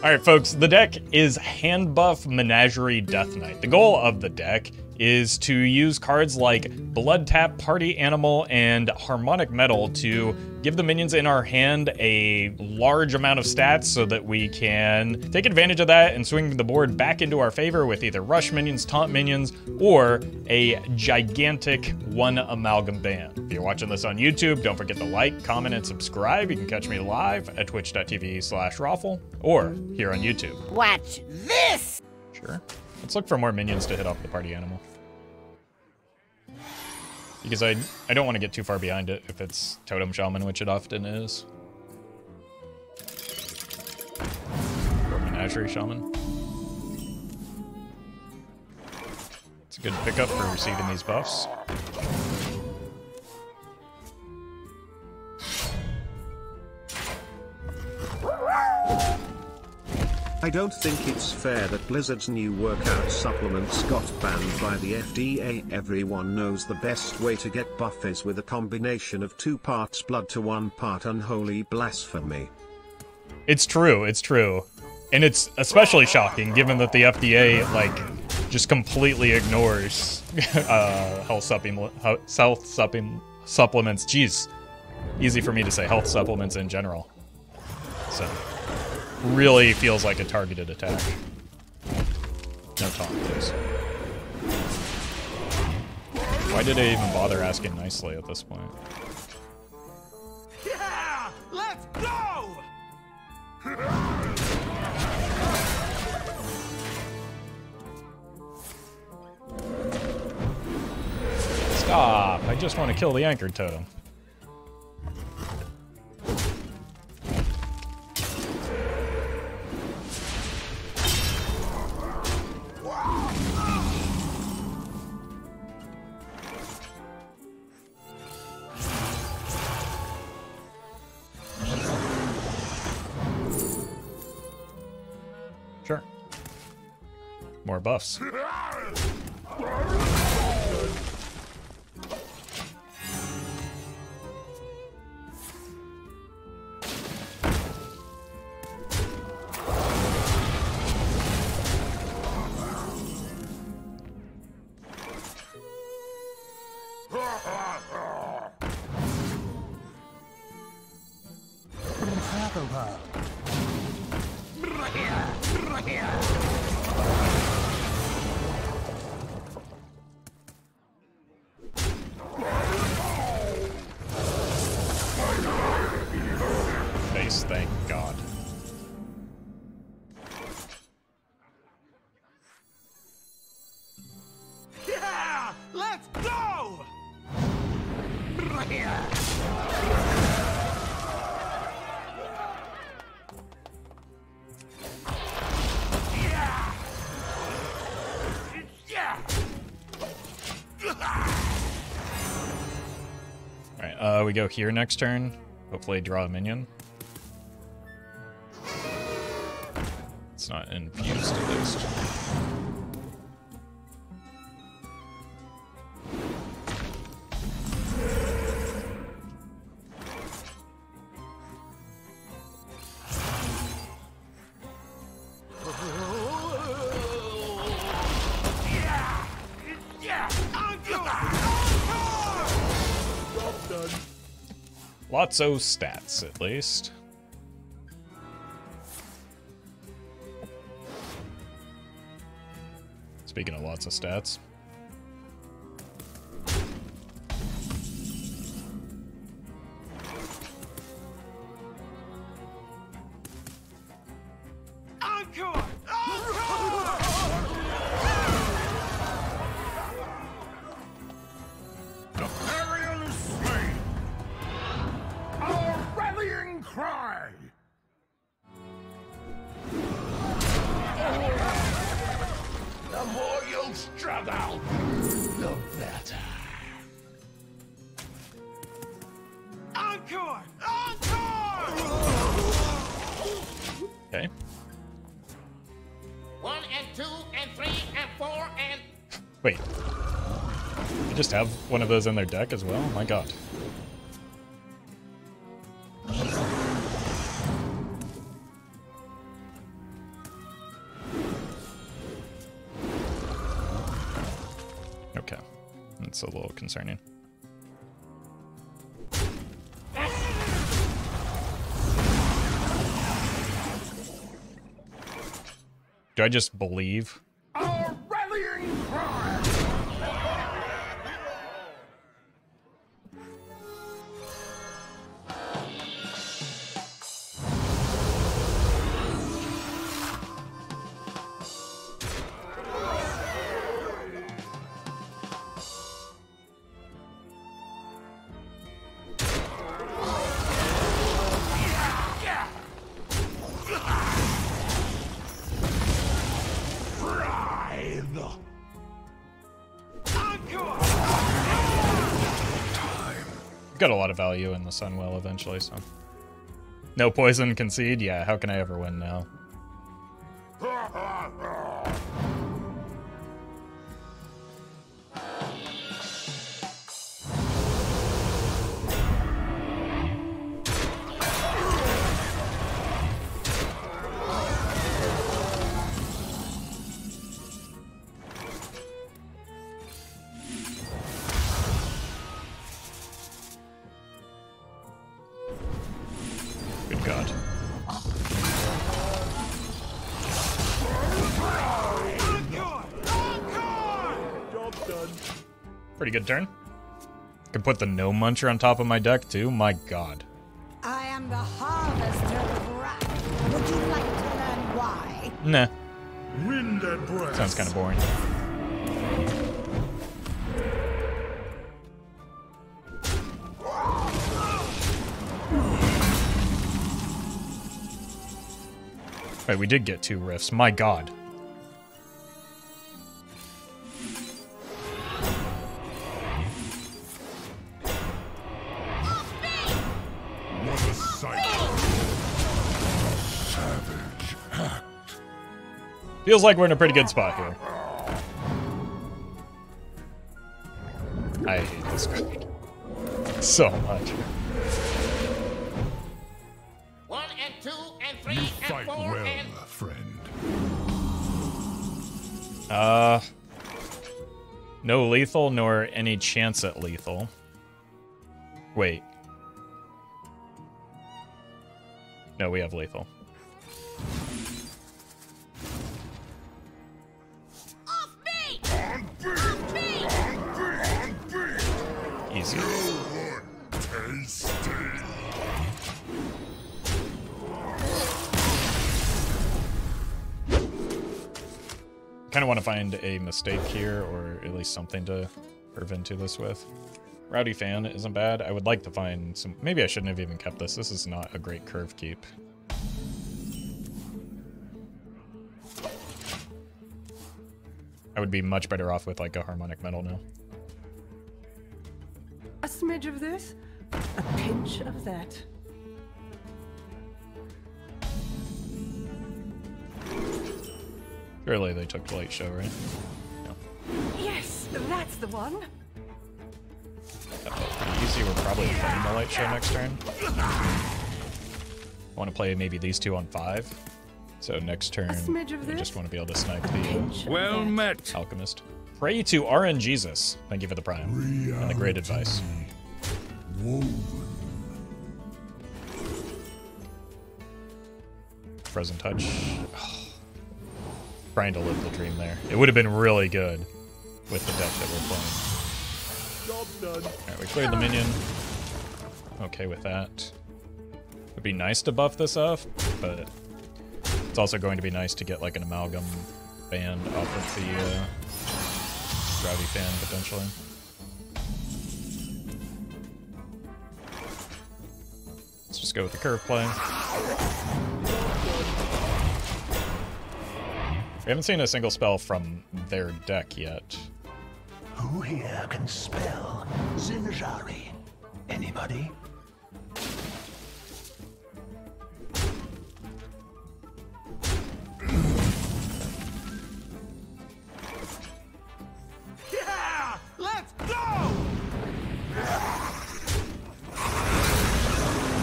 Alright folks, the deck is Hand Buff Menagerie Death Knight. The goal of the deck is to use cards like Blood Tap, Party Animal, and Harmonic Metal to give the minions in our hand a large amount of stats so that we can take advantage of that and swing the board back into our favor with either Rush minions, Taunt minions, or a gigantic one Amalgam Band. If you're watching this on YouTube, don't forget to like, comment, and subscribe. You can catch me live at twitch.tv slash Roffle or here on YouTube. Watch this! Sure. Let's look for more minions to hit off the party animal. Because I, I don't want to get too far behind it if it's Totem Shaman, which it often is. Or Menagerie Shaman. It's a good pickup for receiving these buffs. I don't think it's fair that Blizzard's new workout supplements got banned by the FDA. Everyone knows the best way to get buff is with a combination of two parts blood to one part unholy blasphemy. It's true, it's true. And it's especially shocking given that the FDA, like, just completely ignores uh, health, supplement, health supplement, supplements. Jeez, easy for me to say health supplements in general. So really feels like a targeted attack. No talk, please. Why did I even bother asking nicely at this point? Yeah! Let's go! Stop! I just want to kill the anchored totem. More buffs. we go here next turn. Hopefully draw a minion. It's not infused at least. Of stats, at least. Speaking of lots of stats. just have one of those in their deck as well? My god. Okay. That's a little concerning. Do I just believe? Got a lot of value in the Sunwell eventually, so. No poison, concede? Yeah, how can I ever win now? Pretty good turn. Can put the gnome muncher on top of my deck too. My God. I am the harvester of wrath. Would you like to learn why? Nah. Wind that breath! Sounds kind of boring. Wait, we did get two rifts. My God. Feels like we're in a pretty good spot here. I hate this card so much. One and two and three You and four well, and friend. Uh, no lethal nor any chance at lethal. Wait. No, we have lethal. Kind of want to find a mistake here, or at least something to curve into this with. Rowdy fan isn't bad. I would like to find some. Maybe I shouldn't have even kept this. This is not a great curve keep. I would be much better off with like a harmonic metal now. A smidge of this, a pinch of that. Surely they took the light show, right? Yes, that's the one. That felt pretty easy. We're probably playing the light show next turn. I want to play maybe these two on five. So next turn, smidge of we just want to be able to snipe the Pinch of Well met! alchemist. Pray to RN Jesus. Thank you for the prime and the great advice. Frozen touch. Trying to live the dream there. It would have been really good with the deck that we're playing. Alright, we cleared the minion. Okay with that. Would be nice to buff this up, but it's also going to be nice to get like an amalgam band off of the uh, Rowdy fan potentially. Let's just go with the curve play. We haven't seen a single spell from their deck yet. Who here can spell Zinjari? Anybody?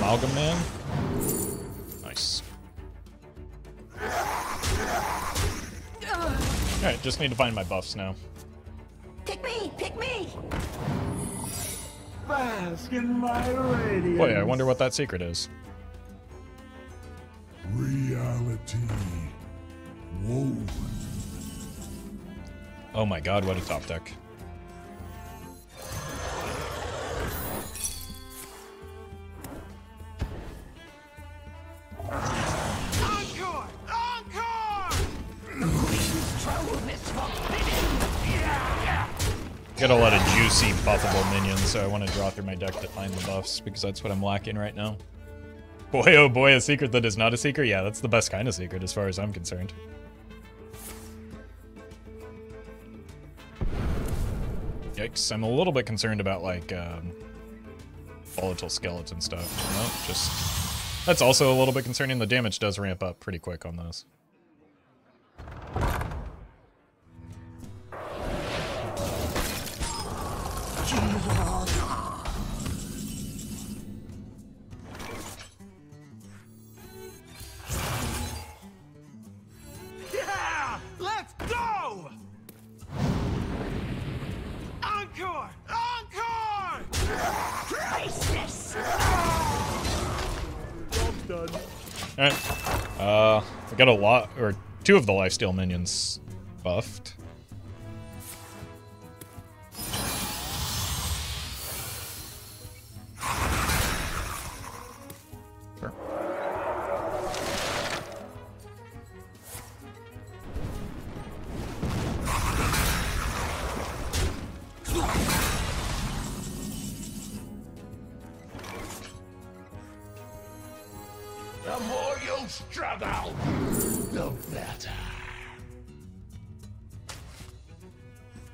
Amalgam Man? Nice. Alright, just need to find my buffs now. Pick me! Pick me! bask in my radiance. Boy, I wonder what that secret is. Reality woven. Oh my god, what a top deck. Minions, so I want to draw through my deck to find the buffs, because that's what I'm lacking right now. Boy, oh boy, a secret that is not a secret? Yeah, that's the best kind of secret as far as I'm concerned. Yikes, I'm a little bit concerned about, like, um, volatile skeleton stuff. Just... That's also a little bit concerning. The damage does ramp up pretty quick on those. Two of the lifesteal minions buffed.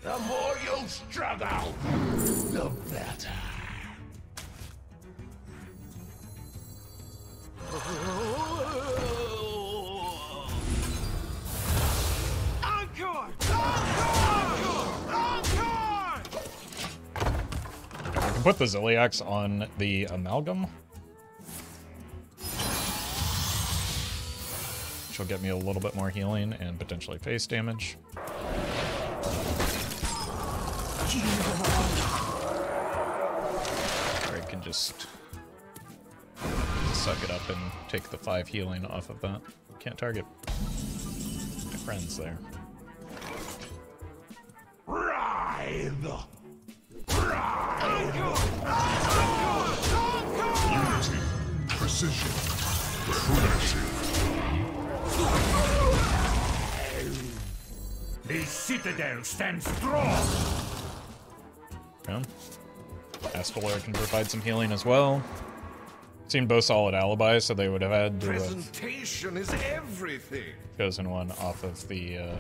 The more you struggle, the better. Encore! Encore! Encore! I can put the Zilliax on the Amalgam. Which will get me a little bit more healing and potentially face damage. Just suck it up and take the 5 healing off of that. Can't target my friends there. Writhe! Unity. Precision. Primitive. The citadel stands strong! Yeah. Astalor can provide some healing as well. Seemed both solid alibis, so they would have had to have Presentation is everything. chosen one off of the. Uh...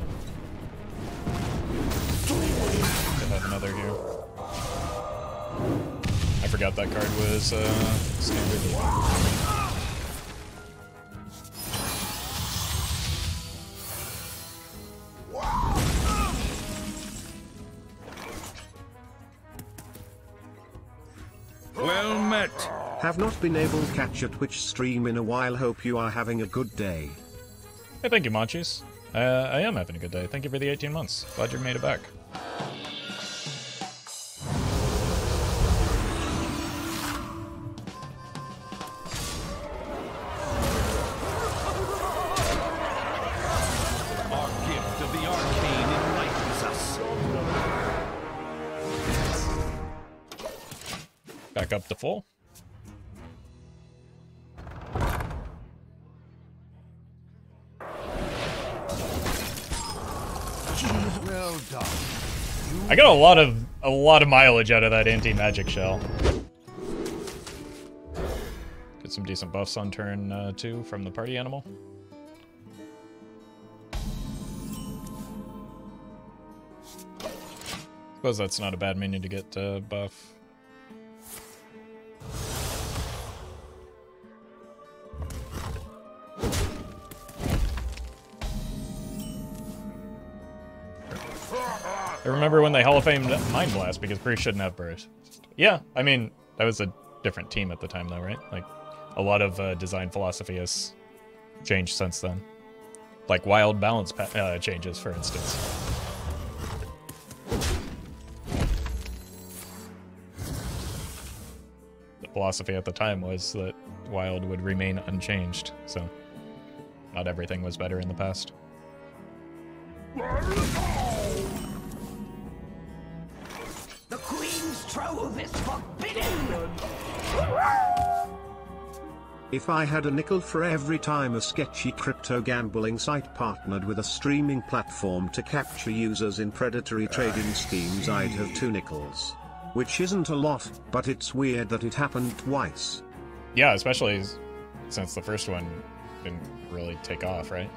have another here. I forgot that card was uh, standard. Have not been able to catch a Twitch stream in a while. Hope you are having a good day. Hey, thank you, Monchis. Uh, I am having a good day. Thank you for the 18 months. Glad you made it back. I got a lot of a lot of mileage out of that anti-magic shell. Get some decent buffs on turn uh, two from the party animal. Suppose that's not a bad minion to get uh, buff. Remember when they Hall of Famed Mind Blast because Priest shouldn't have Burst. Yeah, I mean, that was a different team at the time, though, right? Like, a lot of uh, design philosophy has changed since then. Like wild balance uh, changes, for instance. The philosophy at the time was that Wild would remain unchanged. So not everything was better in the past. Queen's trove is forbidden! If I had a nickel for every time a sketchy crypto gambling site partnered with a streaming platform to capture users in predatory trading schemes, I'd have two nickels. Which isn't a lot, but it's weird that it happened twice. Yeah, especially since the first one didn't really take off, right?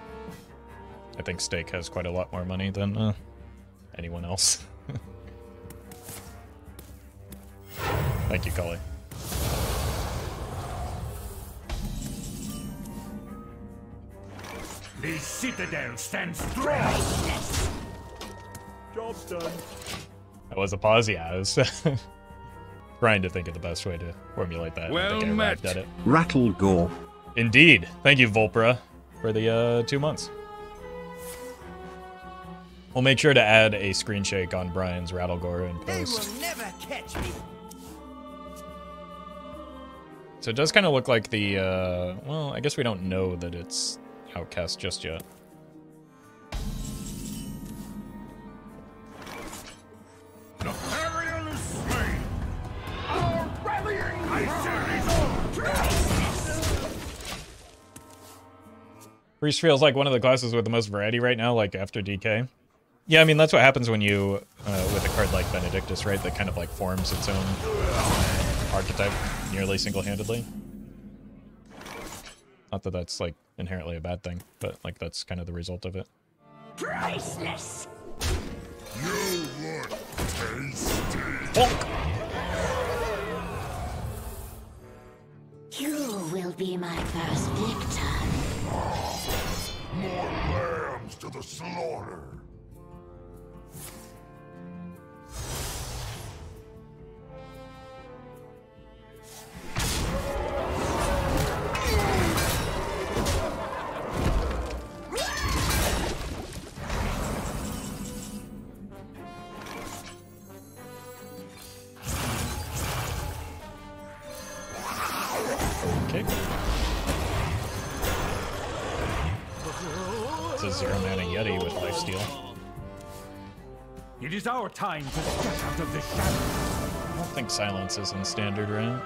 I think Stake has quite a lot more money than uh, anyone else. Thank you, Cully. The citadel stands strong! Job's done. That was a pause. Yeah, I was trying to think of the best way to formulate that. I Well think I arrived met. at it. Rattlegore. Indeed. Thank you, Volpra, for the uh, two months. We'll make sure to add a screen shake on Brian's Rattlegore in They post. will never catch me! So it does kind of look like the, uh, well, I guess we don't know that it's Outcast just yet. The Ariel is slain! Our rallying I Priest feels like one of the classes with the most variety right now, like after DK. Yeah, I mean, that's what happens when you, uh, with a card like Benedictus, right, that kind of like forms its own archetype nearly single-handedly. Not that that's like inherently a bad thing, but like that's kind of the result of it. Priceless! You look tasty. You will be my first victim. More lambs to the slaughter. Lifesteal. It is our time to step out of the shadows. I don't think silence is in standard, right?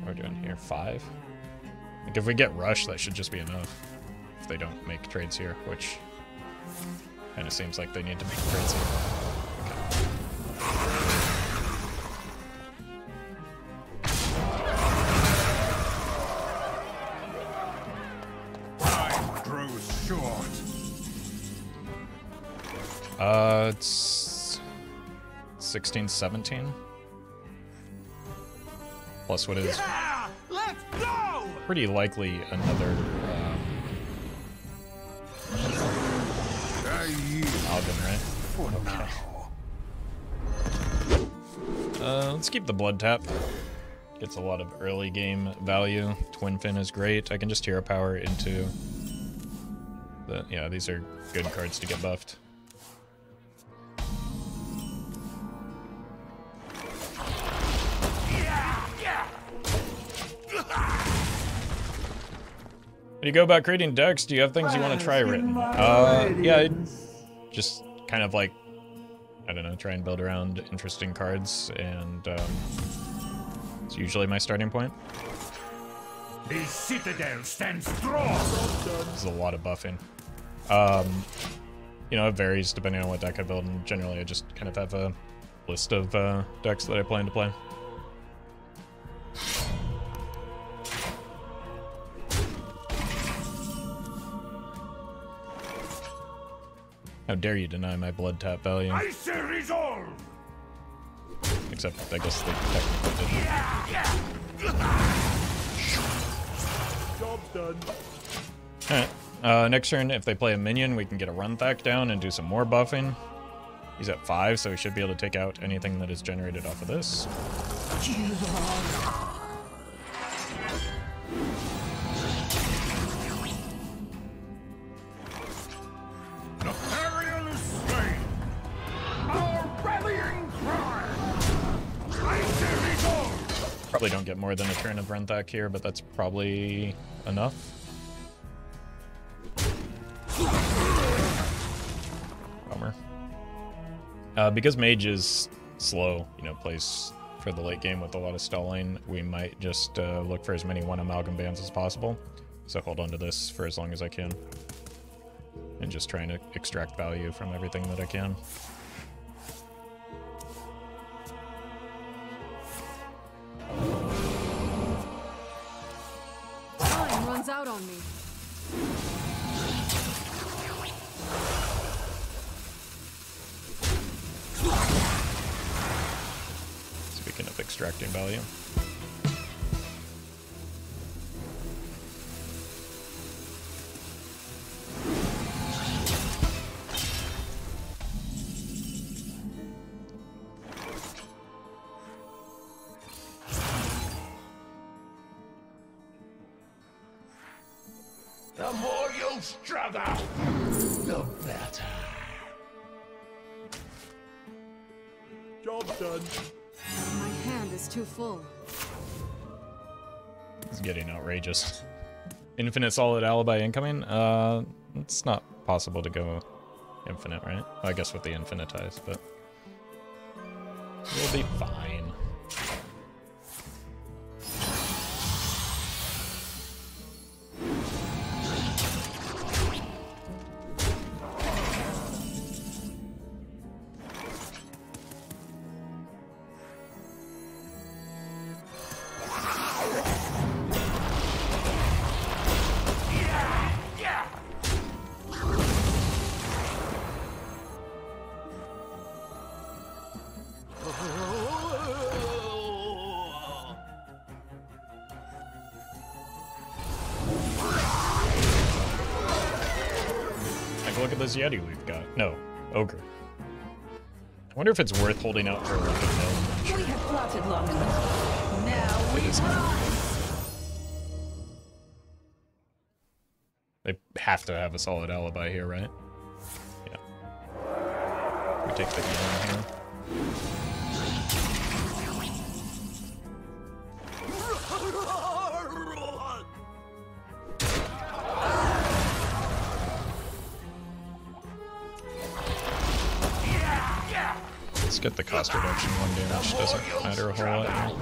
What are we doing here? Five? Like if we get rush, that should just be enough. If they don't make trades here, which kind of seems like they need to make trades here. 16, 17. Plus what is Yeah! Let's go! pretty likely another um, right? Okay. Uh, let's keep the blood tap. Gets a lot of early game value. Twin Fin is great. I can just hero power into the. Yeah, these are good cards to get buffed. When you go about creating decks, do you have things you want to try written? Uh, yeah, I just kind of like, I don't know, try and build around interesting cards, and um, it's usually my starting point. The citadel stands strong. There's a lot of buffing. Um, you know, it varies depending on what deck I build, and generally I just kind of have a list of uh, decks that I plan to play. How dare you deny my blood tap value? I say resolve. Except, I guess they technically did. Job's done. Alright. Uh, next turn, if they play a minion, we can get a run back down and do some more buffing. He's at 5, so he should be able to take out anything that is generated off of this. get more than a turn of Runthak here, but that's probably enough. Bummer. Uh, because Mage is slow, you know, plays for the late game with a lot of stalling, we might just uh, look for as many one amalgam bands as possible. So hold on to this for as long as I can. And just trying to extract value from everything that I can. Runs out on me. Speaking of extracting value. Hand too full. It's getting outrageous. Infinite solid alibi incoming? Uh, it's not possible to go infinite, right? I guess with the infinitize, but we'll be fine. This Yeti we've got. No, Ogre. I wonder if it's worth holding out for a no. We have plotted long enough. Now we. They have to have a solid alibi here, right? Yeah. We take the healing here. Let's get the cost reduction. One damage doesn't matter a whole lot.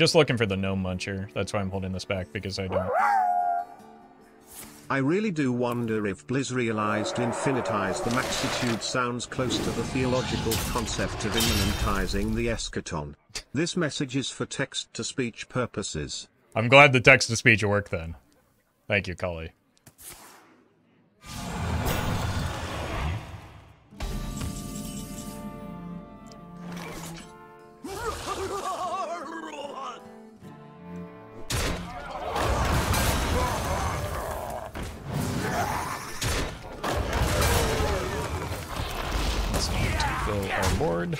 Just looking for the gnome muncher. That's why I'm holding this back because I don't. I really do wonder if Blizz realized infinitize the maxitude sounds close to the theological concept of immanentizing the eschaton. This message is for text-to-speech purposes. I'm glad the text to speech worked then. Thank you, Cully. Fill our board.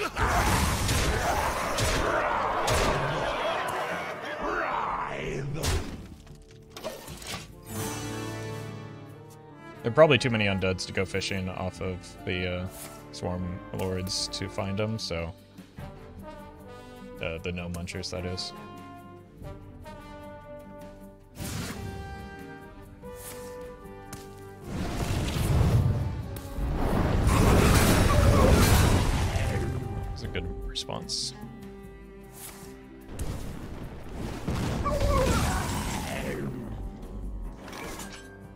There are probably too many undeads to go fishing off of the uh, swarm lords to find them, so uh, the gnome munchers that is. Response.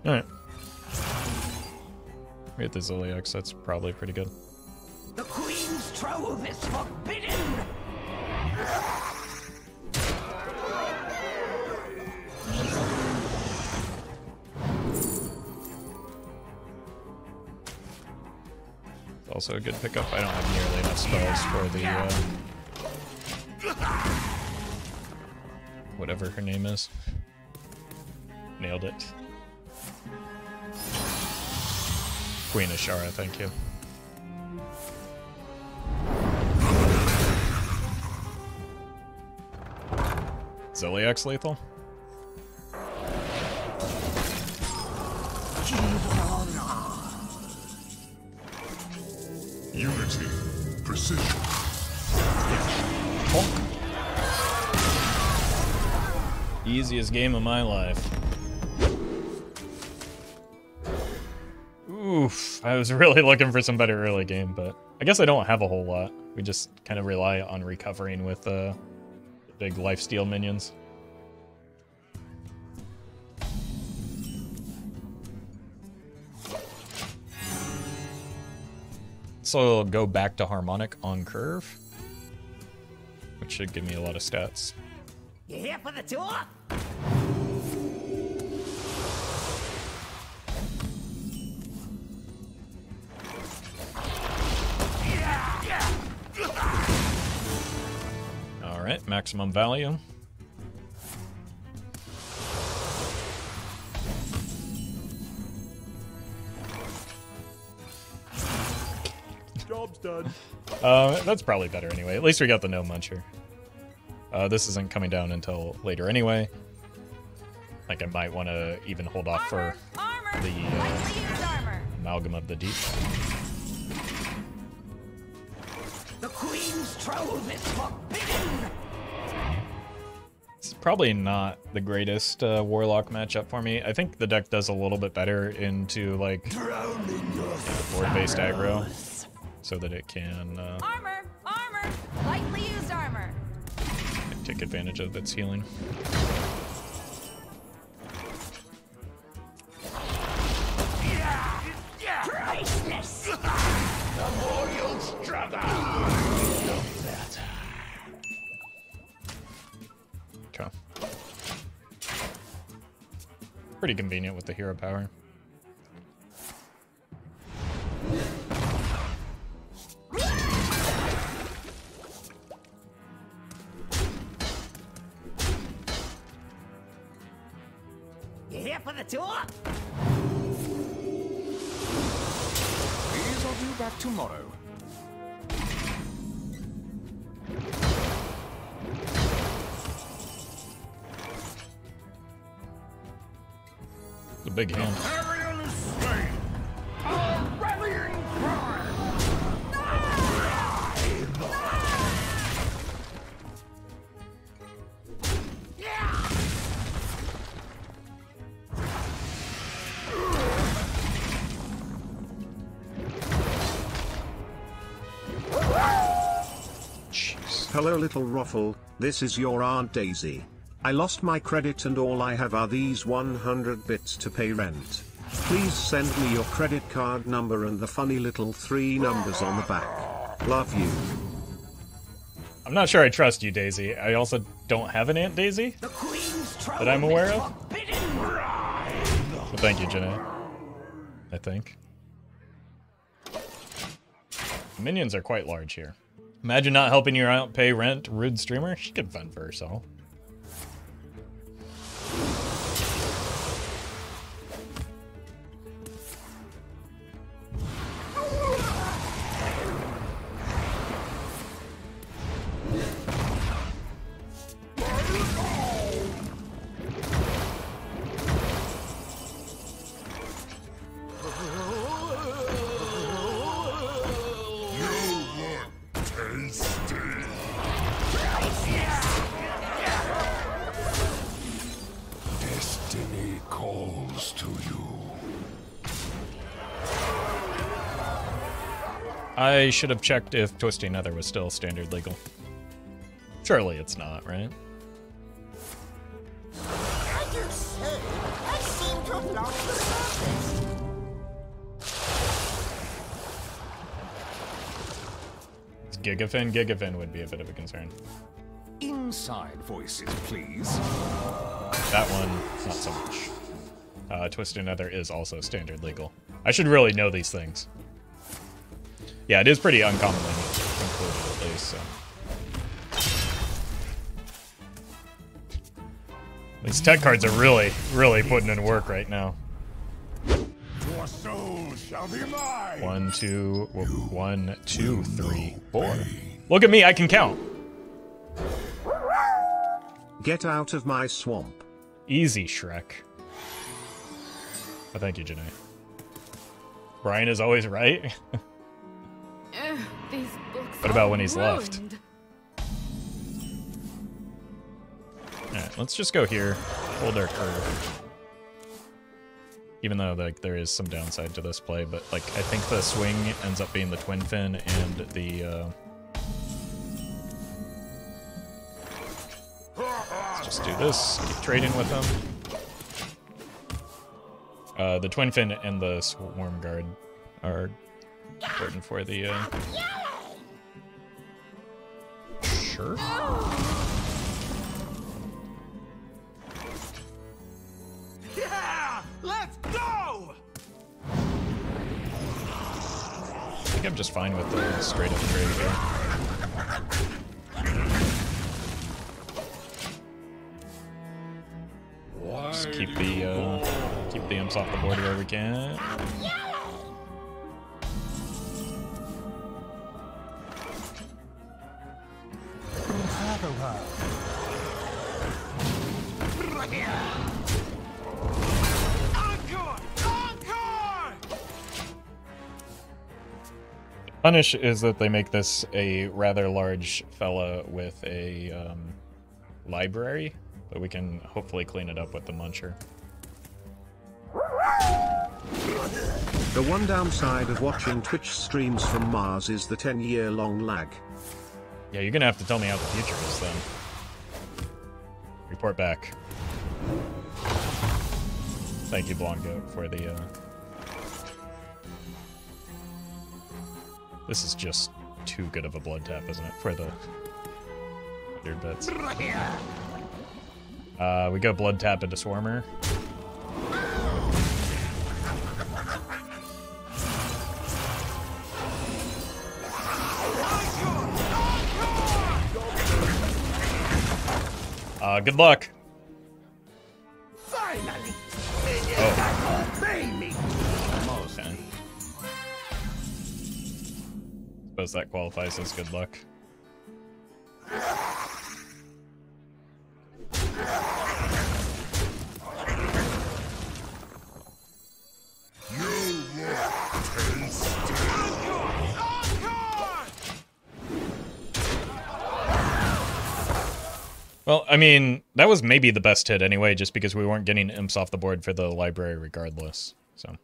Alright. We get the Zilliax, that's probably pretty good. The Queen's trove is forbidden! Also a good pickup. I don't have nearly enough spells for the, uh, whatever her name is. Nailed it. Queen Azshara, thank you. Zilliax lethal? Precision. Easiest game of my life. Oof, I was really looking for some better early game, but I guess I don't have a whole lot. We just kind of rely on recovering with uh, big lifesteal minions. So I'll go back to Harmonic on curve, which should give me a lot of stats. You here for the tour? Alright, maximum value. Job's. Uh, that's probably better anyway. At least we got the gnome muncher. Uh, this isn't coming down until later anyway. Like I might want to even hold off for the uh, amalgam of the deep. The Queen's trove is forbidden! It's probably not the greatest uh, warlock matchup for me. I think the deck does a little bit better into like board-based aggro, so that it can uh, Armor! Armor! Lightly used armor! take advantage of its healing. Priceless! The more you'll struggle, the better. Okay. Pretty convenient with the hero power. Tomorrow. The big hand. Hello little Roffle, this is your Aunt Daisy. I lost my credit and all I have are these 100 bits to pay rent. Please send me your credit card number and the funny little three numbers on the back. Love you. I'm not sure I trust you, Daisy. I also don't have an Aunt Daisy The Queen's that I'm aware of. forbidden! Well, thank you, Janae. I think. Minions are quite large here. Imagine not helping your aunt pay rent, rude streamer. She could fend for herself. I should have checked if Twisting Nether was still standard legal. Surely it's not, right? Say, I seem to have the surface. It's Gigafin. Gigafin would be a bit of a concern. Inside voices, please. That one, not so much. Uh, Twisted Nether is also standard legal. I should really know these things. Yeah, it is pretty uncommonly included, at least, so. These tech cards are really, really putting in work right now. Your soul shall be mine. One, two, one, two, three, four. Look at me, I can count. Get out of my swamp. Easy, Shrek. Oh, thank you, Janae. Brian is always right. Ugh, these books What about when he's left? Alright, let's just go here. Hold our curve. Even though like there is some downside to this play, but like I think the swing ends up being the twin fin and the uh Let's just do this. Keep trading with them. Uh, the twin fin and the swarm guard are important for the. Uh... Sure. Yeah! Let's go! I think I'm just fine with the straight up trade here. Just keep the uh, keep the imps off the board where we can. Punish is that they make this a rather large fella with a um, library, but we can hopefully clean it up with the muncher. The one downside of watching Twitch streams from Mars is the 10 year long lag. Yeah, you're gonna have to tell me how the future is then. Report back. Thank you, Blongo, for the. Uh... This is just too good of a blood tap, isn't it? For the hundred bits. Uh, we go blood tap into Swarmer. Uh, good luck. Suppose that qualifies as good luck. Well, I mean, that was maybe the best hit anyway, just because we weren't getting imps off the board for the library regardless. So.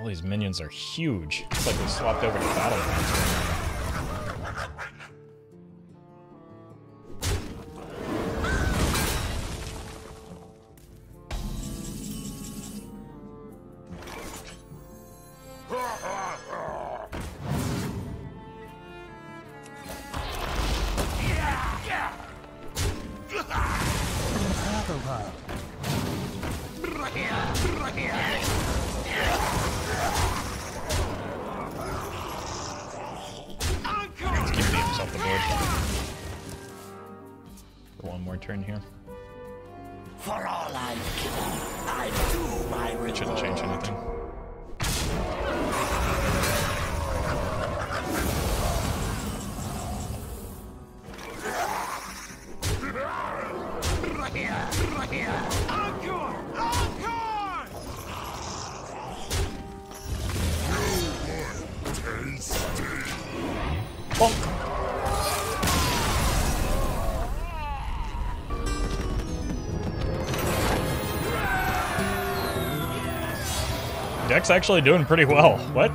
All these minions are huge. It's like they swapped over to battle. Let's turn here. For all I've given, I do my It shouldn't change anything. Actually doing pretty well. What?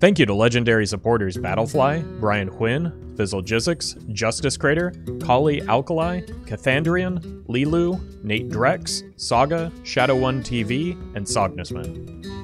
Thank you to legendary supporters Battlefly, Brian Quinn, Fizzle Jizzix, Justice Crater, Kali Alkali, Cathandrian, Lilu, Nate Drex, Saga, Shadow One TV, and Sognusman.